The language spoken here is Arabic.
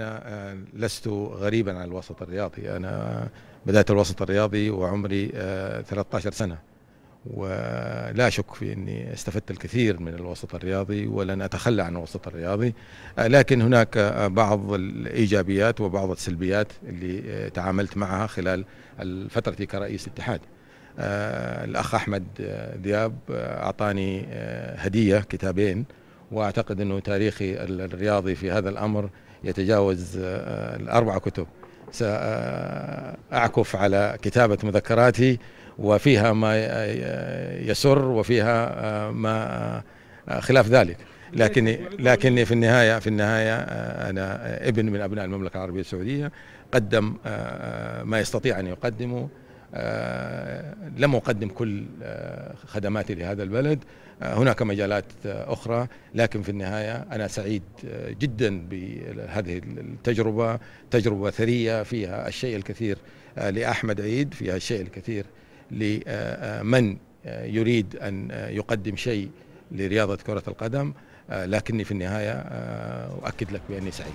أنا لست غريبا عن الوسط الرياضي. أنا بدأت الوسط الرياضي وعمري 13 سنة. ولا أشك في أني استفدت الكثير من الوسط الرياضي ولن أتخلى عن الوسط الرياضي. لكن هناك بعض الإيجابيات وبعض السلبيات اللي تعاملت معها خلال فترتي كرئيس اتحاد. الأخ أحمد دياب أعطاني هدية كتابين واعتقد انه تاريخي الرياضي في هذا الامر يتجاوز الاربع كتب. ساعكف على كتابة مذكراتي وفيها ما يسر وفيها ما خلاف ذلك. لكني لكني في النهايه في النهاية أنا ابن من أبناء المملكة العربية السعودية قدم ما يستطيع أن يقدمه. لم أقدم كل خدماتي لهذا البلد. هناك مجالات أخرى لكن في النهاية أنا سعيد جدا بهذه التجربة تجربة ثرية فيها الشيء الكثير لأحمد عيد فيها الشيء الكثير لمن يريد أن يقدم شيء لرياضة كرة القدم. لكني في النهاية أؤكد لك بأني سعيد.